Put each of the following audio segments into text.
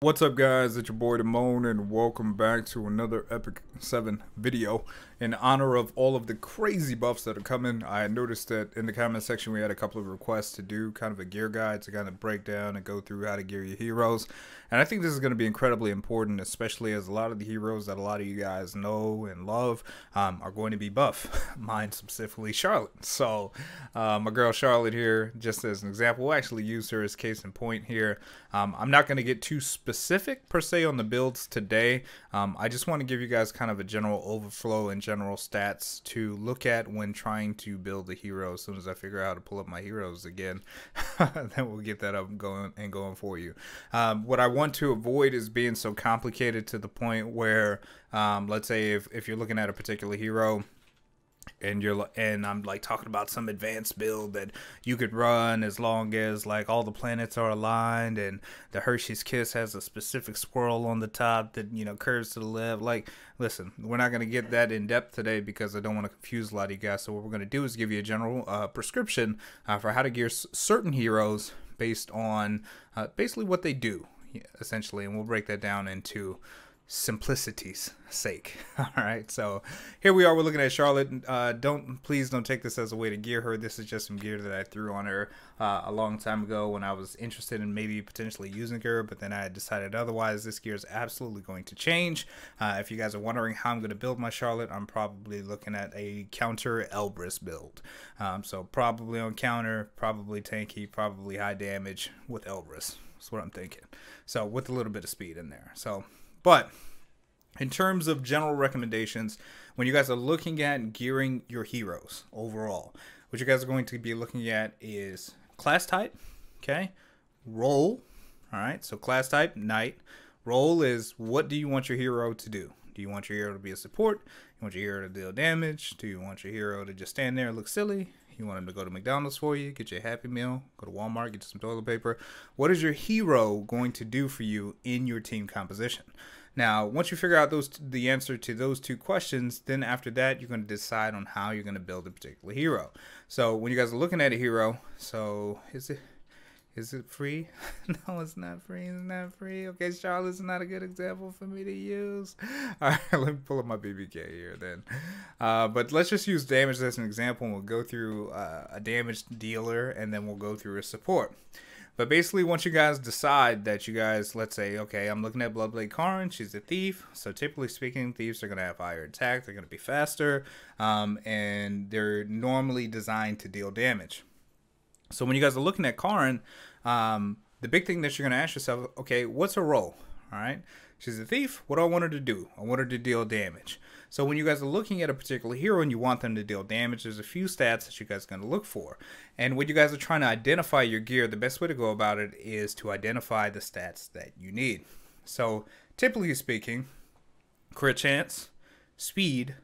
What's up guys, it's your boy Demone and welcome back to another Epic 7 video. In honor of all of the crazy buffs that are coming, I noticed that in the comment section we had a couple of requests to do kind of a gear guide to kind of break down and go through how to gear your heroes. And I think this is going to be incredibly important, especially as a lot of the heroes that a lot of you guys know and love um, are going to be buff. Mine specifically Charlotte. So uh, my girl Charlotte here, just as an example, we'll actually use her as case in point here. Um, I'm not going to get too specific per se on the builds today. Um, I just want to give you guys kind of a general overflow and general stats to look at when trying to build a hero. As soon as I figure out how to pull up my heroes again, then we'll get that up going and going for you. Um, what I want to avoid is being so complicated to the point where, um, let's say, if, if you're looking at a particular hero and you're and I'm like talking about some advanced build that you could run as long as like all the planets are aligned and the Hershey's Kiss has a specific swirl on the top that you know curves to the left. Like, listen, we're not gonna get that in depth today because I don't want to confuse a lot of you guys. So what we're gonna do is give you a general uh, prescription uh, for how to gear certain heroes based on uh, basically what they do essentially, and we'll break that down into simplicity's sake. All right, so here we are. We're looking at Charlotte. Uh, don't please don't take this as a way to gear her. This is just some gear that I threw on her uh, a long time ago when I was interested in maybe potentially using her, but then I decided otherwise. This gear is absolutely going to change. Uh, if you guys are wondering how I'm going to build my Charlotte, I'm probably looking at a counter Elbris build. Um, so probably on counter, probably tanky, probably high damage with Elbris. That's what I'm thinking. So with a little bit of speed in there. So but in terms of general recommendations, when you guys are looking at gearing your heroes overall, what you guys are going to be looking at is class type, okay, role, all right. So class type, knight. Role is what do you want your hero to do? Do you want your hero to be a support? You want your hero to deal damage? Do you want your hero to just stand there and look silly? You want him to go to McDonald's for you, get you a Happy Meal, go to Walmart, get you some toilet paper. What is your hero going to do for you in your team composition? Now, once you figure out those the answer to those two questions, then after that, you're going to decide on how you're going to build a particular hero. So when you guys are looking at a hero, so is it is it free? no, it's not free. It's not free. Okay, Charlotte's not a good example for me to use. All right, let me pull up my BBK here then. Uh, but let's just use damage as an example, and we'll go through uh, a damage dealer, and then we'll go through a support. But basically, once you guys decide that you guys, let's say, okay, I'm looking at Bloodblade Karin, she's a thief. So typically speaking, thieves are going to have higher attack, they're going to be faster, um, and they're normally designed to deal damage. So when you guys are looking at Karin, um, the big thing that you're going to ask yourself, okay, what's her role? All right. She's a thief. What do I want her to do? I want her to deal damage. So when you guys are looking at a particular hero and you want them to deal damage, there's a few stats that you guys are going to look for. And when you guys are trying to identify your gear, the best way to go about it is to identify the stats that you need. So typically speaking, crit chance, speed,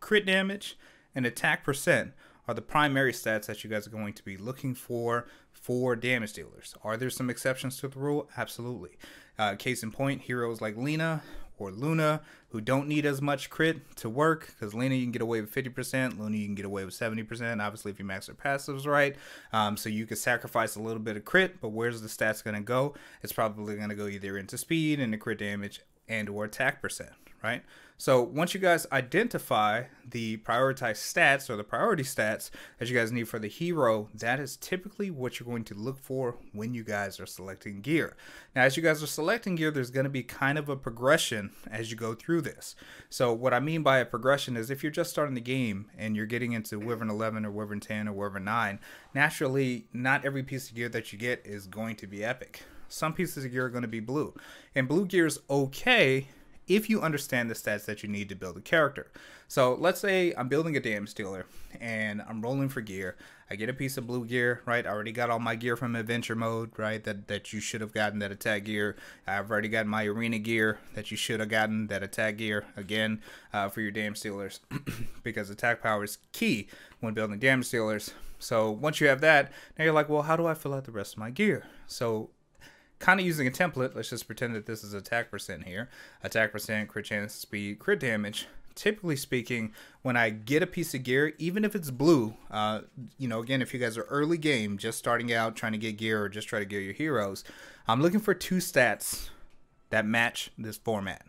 crit damage, and attack percent are the primary stats that you guys are going to be looking for for damage dealers. Are there some exceptions to the rule? Absolutely. Uh, case in point, heroes like Lina or Luna who don't need as much crit to work because Lina you can get away with 50%, Luna you can get away with 70%. Obviously, if you max your passives right, um, so you could sacrifice a little bit of crit, but where's the stats going to go? It's probably going to go either into speed and the crit damage and or attack percent right? So once you guys identify the prioritized stats or the priority stats that you guys need for the hero, that is typically what you're going to look for when you guys are selecting gear. Now, as you guys are selecting gear, there's going to be kind of a progression as you go through this. So what I mean by a progression is if you're just starting the game and you're getting into Wyvern 11 or Wyvern 10 or Wyvern 9, naturally, not every piece of gear that you get is going to be epic. Some pieces of gear are going to be blue. And blue gear is okay if you understand the stats that you need to build a character. So let's say I'm building a damage dealer and I'm rolling for gear. I get a piece of blue gear, right? I already got all my gear from adventure mode, right? That that you should have gotten that attack gear. I've already got my arena gear that you should have gotten that attack gear again uh, for your damage dealers because attack power is key when building damage dealers. So once you have that, now you're like, well, how do I fill out the rest of my gear? So kind of using a template, let's just pretend that this is attack percent here. Attack percent, crit chance, speed, crit damage. Typically speaking, when I get a piece of gear, even if it's blue, uh, you know, again, if you guys are early game, just starting out, trying to get gear or just try to gear your heroes, I'm looking for two stats that match this format.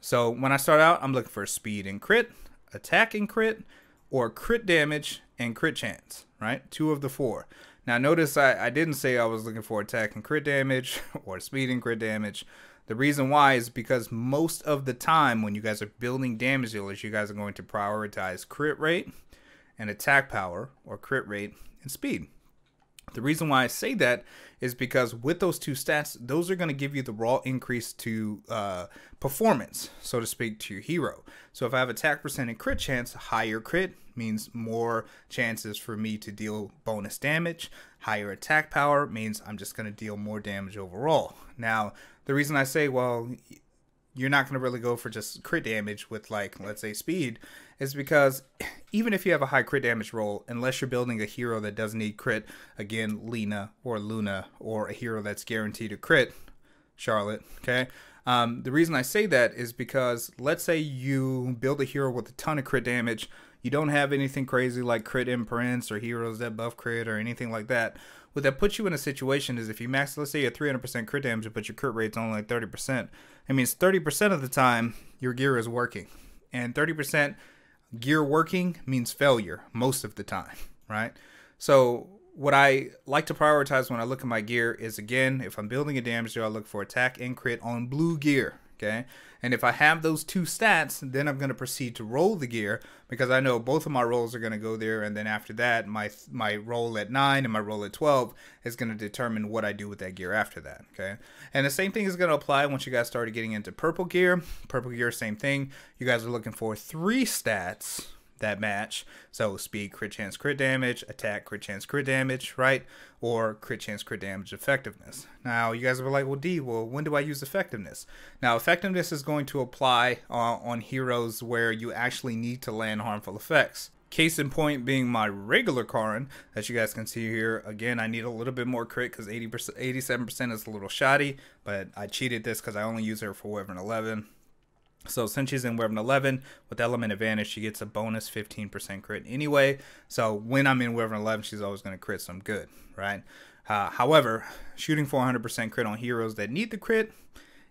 So when I start out, I'm looking for speed and crit, attack and crit, or crit damage and crit chance, right? Two of the four. Now notice I, I didn't say I was looking for attack and crit damage or speed and crit damage. The reason why is because most of the time when you guys are building damage dealers, you guys are going to prioritize crit rate and attack power or crit rate and speed. The reason why I say that is because with those two stats, those are going to give you the raw increase to uh, performance, so to speak, to your hero. So if I have attack percent and crit chance, higher crit means more chances for me to deal bonus damage. Higher attack power means I'm just going to deal more damage overall. Now, the reason I say, well, you're not going to really go for just crit damage with like let's say speed is because even if you have a high crit damage roll unless you're building a hero that doesn't need crit again lina or luna or a hero that's guaranteed to crit charlotte okay um, the reason i say that is because let's say you build a hero with a ton of crit damage you don't have anything crazy like crit imprints or heroes that buff crit or anything like that what that puts you in a situation is if you max, let's say you have 300% crit damage, but your crit rate's only like 30%, it means 30% of the time your gear is working. And 30% gear working means failure most of the time, right? So what I like to prioritize when I look at my gear is again, if I'm building a damage deal, I look for attack and crit on blue gear okay? And if I have those two stats, then I'm going to proceed to roll the gear because I know both of my rolls are going to go there, and then after that, my my roll at nine and my roll at twelve is going to determine what I do with that gear after that, okay? And the same thing is going to apply once you guys started getting into purple gear. Purple gear, same thing. You guys are looking for three stats that match. So speed, crit chance, crit damage, attack, crit chance, crit damage, right? Or crit chance, crit damage, effectiveness. Now you guys were like, well, D, well, when do I use effectiveness? Now effectiveness is going to apply uh, on heroes where you actually need to land harmful effects. Case in point being my regular Karin, as you guys can see here. Again, I need a little bit more crit because 80%, 87% is a little shoddy, but I cheated this because I only use her for Wyvern 11. So since she's in Wyvern 11 with Element Advantage, she gets a bonus 15% crit anyway. So when I'm in Wyvern 11, she's always going to crit, so I'm good, right? Uh, however, shooting 400% crit on heroes that need the crit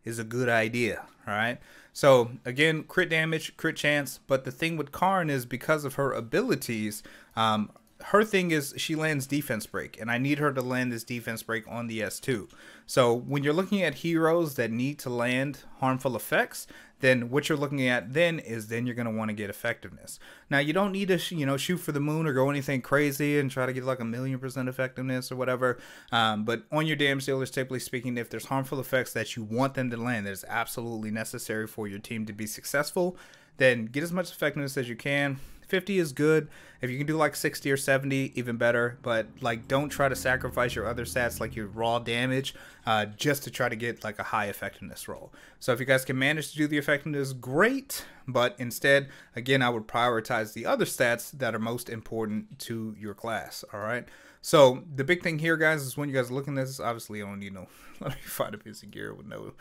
is a good idea, right? So again, crit damage, crit chance, but the thing with Karin is because of her abilities, um, her thing is she lands defense break, and I need her to land this defense break on the S2. So when you're looking at heroes that need to land harmful effects, then what you're looking at then is then you're going to want to get effectiveness. Now you don't need to you know shoot for the moon or go anything crazy and try to get like a million percent effectiveness or whatever. Um, but on your damage dealers, typically speaking, if there's harmful effects that you want them to land, that is absolutely necessary for your team to be successful, then get as much effectiveness as you can 50 is good. If you can do like 60 or 70, even better. But like, don't try to sacrifice your other stats like your raw damage uh, just to try to get like a high effectiveness roll. So if you guys can manage to do the effectiveness, great. But instead, again, I would prioritize the other stats that are most important to your class. All right. So the big thing here, guys, is when you guys are looking at this, obviously, on you no. Let me find a piece of gear with no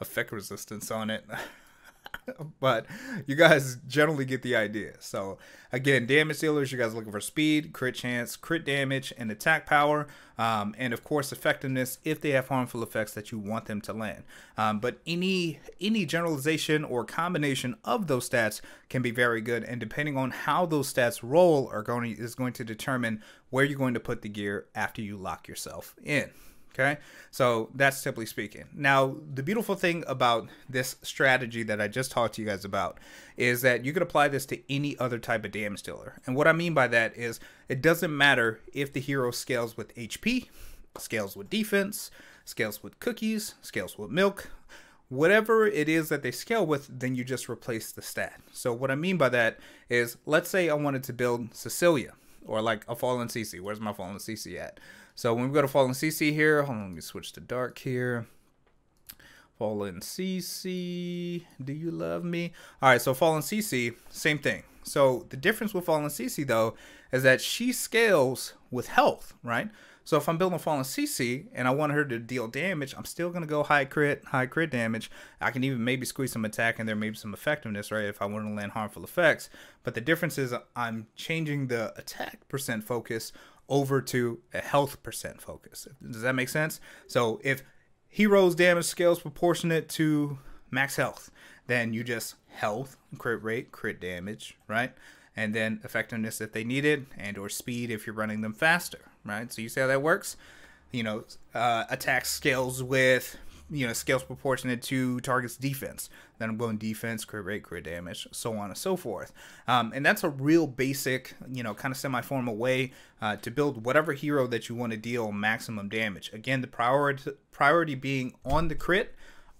effect resistance on it. but you guys generally get the idea. So again, damage dealers, you guys looking for speed, crit chance, crit damage, and attack power, um, and of course effectiveness if they have harmful effects that you want them to land. Um, but any any generalization or combination of those stats can be very good, and depending on how those stats roll, are going is going to determine where you're going to put the gear after you lock yourself in. Okay, so that's simply speaking. Now, the beautiful thing about this strategy that I just talked to you guys about is that you can apply this to any other type of damage dealer. And what I mean by that is it doesn't matter if the hero scales with HP, scales with defense, scales with cookies, scales with milk, whatever it is that they scale with, then you just replace the stat. So, what I mean by that is let's say I wanted to build Cecilia or like a Fallen CC. Where's my Fallen CC at? So when we go to Fallen CC here, hold on, let me switch to dark here. Fallen CC, do you love me? All right, so Fallen CC, same thing. So the difference with Fallen CC though is that she scales with health, right? So if I'm building a Fallen CC and I want her to deal damage, I'm still gonna go high crit, high crit damage. I can even maybe squeeze some attack in there, maybe some effectiveness, right? If I want to land harmful effects. But the difference is I'm changing the attack percent focus over to a health percent focus. Does that make sense? So if heroes damage scales proportionate to max health. Then you just health, crit rate, crit damage, right? And then effectiveness if they need it, and or speed if you're running them faster, right? So you see how that works? You know, uh, attack scales with you know scales proportionate to target's defense. Then I'm going defense, crit rate, crit damage, so on and so forth. Um, and that's a real basic, you know, kind of semi-formal way uh, to build whatever hero that you want to deal maximum damage. Again, the priority priority being on the crit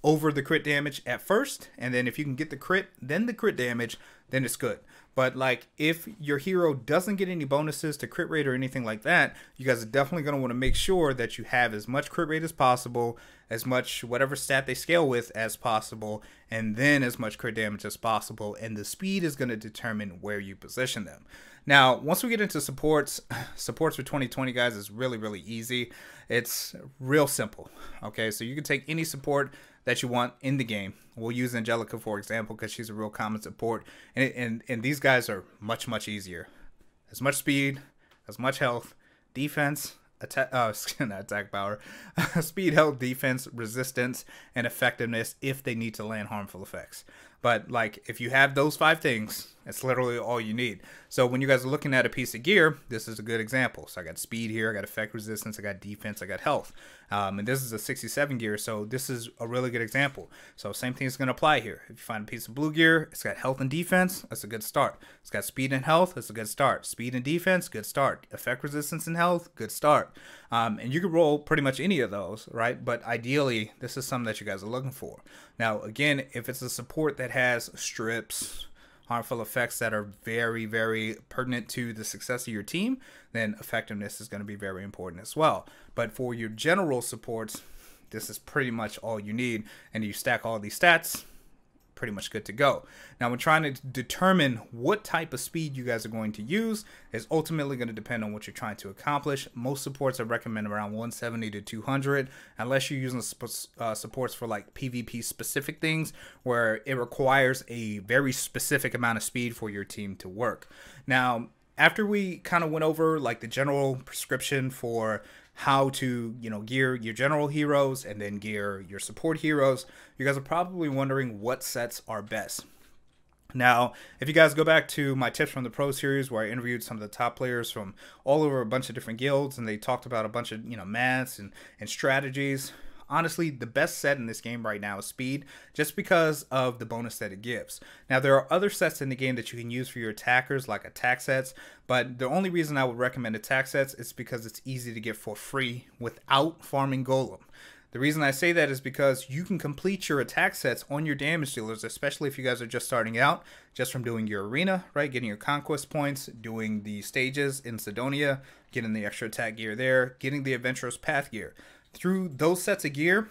over the crit damage at first, and then if you can get the crit, then the crit damage, then it's good. But like if your hero doesn't get any bonuses to crit rate or anything like that, you guys are definitely going to want to make sure that you have as much crit rate as possible, as much whatever stat they scale with as possible, and then as much crit damage as possible. And the speed is going to determine where you position them. Now, once we get into supports, supports for 2020 guys is really really easy. It's real simple. Okay, so you can take any support that you want in the game. We'll use Angelica for example because she's a real common support, and, and and these guys are much much easier. As much speed, as much health, defense, attack, uh, attack power, speed, health, defense, resistance, and effectiveness if they need to land harmful effects. But like if you have those five things, it's literally all you need. So when you guys are looking at a piece of gear, this is a good example. So I got speed here, I got effect resistance, I got defense, I got health. Um, and this is a 67 gear, so this is a really good example. So same thing is going to apply here. If you find a piece of blue gear, it's got health and defense, that's a good start. It's got speed and health, that's a good start. Speed and defense, good start. Effect resistance and health, good start. Um, and you can roll pretty much any of those, right? But ideally, this is something that you guys are looking for. Now, again, if it's a support that has strips, harmful effects that are very, very pertinent to the success of your team, then effectiveness is going to be very important as well. But for your general supports, this is pretty much all you need. And you stack all these stats, pretty much good to go. Now, when trying to determine what type of speed you guys are going to use is ultimately going to depend on what you're trying to accomplish. Most supports I recommend around 170 to 200, unless you're using uh, supports for like PvP specific things where it requires a very specific amount of speed for your team to work. Now, after we kind of went over like the general prescription for how to, you know, gear your general heroes and then gear your support heroes, you guys are probably wondering what sets are best. Now, if you guys go back to my tips from the Pro Series, where I interviewed some of the top players from all over a bunch of different guilds, and they talked about a bunch of you know maths and and strategies, honestly, the best set in this game right now is speed, just because of the bonus that it gives. Now, there are other sets in the game that you can use for your attackers, like attack sets, but the only reason I would recommend attack sets is because it's easy to get for free without farming Golem. The reason I say that is because you can complete your attack sets on your damage dealers, especially if you guys are just starting out, just from doing your arena, right? Getting your conquest points, doing the stages in Sidonia, getting the extra attack gear there, getting the adventurous path gear through those sets of gear,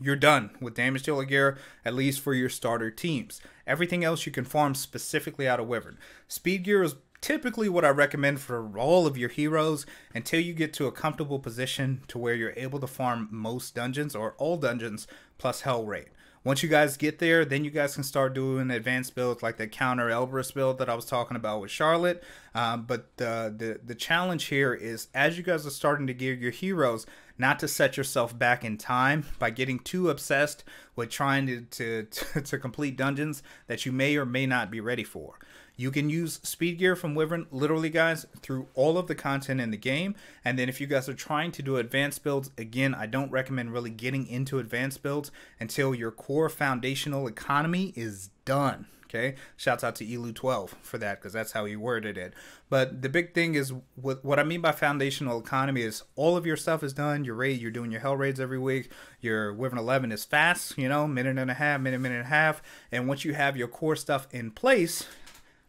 you're done with damage dealer gear, at least for your starter teams. Everything else you can farm specifically out of Wyvern. Speed gear is typically what I recommend for all of your heroes until you get to a comfortable position to where you're able to farm most dungeons or all dungeons plus hell raid. Once you guys get there, then you guys can start doing advanced builds like the counter Elbris build that I was talking about with Charlotte. Um, but the, the the challenge here is as you guys are starting to gear your heroes, not to set yourself back in time by getting too obsessed with trying to, to, to, to complete dungeons that you may or may not be ready for. You can use speed gear from Wyvern, literally, guys, through all of the content in the game. And then if you guys are trying to do advanced builds, again, I don't recommend really getting into advanced builds until your core foundational economy is done. Okay, shouts out to Elu12 for that because that's how he worded it. But the big thing is what what I mean by foundational economy is all of your stuff is done. Your raid, you're doing your hell raids every week. Your Wyvern 11 is fast, you know, minute and a half, minute, minute and a half. And once you have your core stuff in place,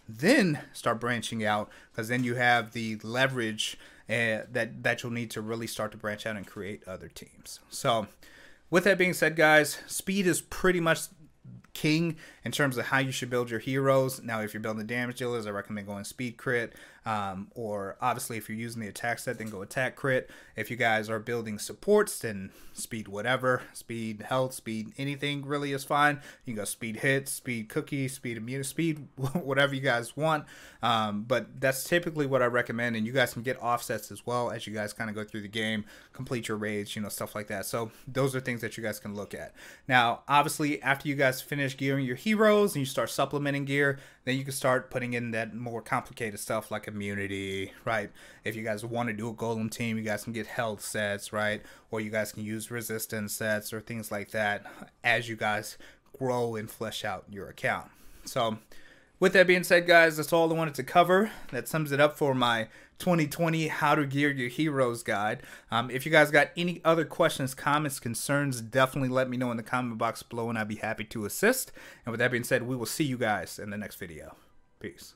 then start branching out because then you have the leverage uh, that that you'll need to really start to branch out and create other teams. So, with that being said, guys, speed is pretty much king in terms of how you should build your heroes. Now, if you're building the damage dealers, I recommend going speed crit. Um, or obviously, if you're using the attack set, then go attack crit. If you guys are building supports, then speed whatever, speed health, speed anything really is fine. You can go speed hit, speed cookie, speed immune, speed whatever you guys want. Um, but that's typically what I recommend, and you guys can get offsets as well as you guys kind of go through the game, complete your raids, you know, stuff like that. So those are things that you guys can look at. Now, obviously, after you guys finish gearing your heroes and you start supplementing gear, then you can start putting in that more complicated stuff like immunity, right? If you guys want to do a golem team, you guys can get health sets, right? Or you guys can use resistance sets or things like that as you guys grow and flesh out your account. So, with that being said, guys, that's all I wanted to cover. That sums it up for my 2020 How to Gear Your Heroes guide. Um, if you guys got any other questions, comments, concerns, definitely let me know in the comment box below and I'd be happy to assist. And with that being said, we will see you guys in the next video. Peace.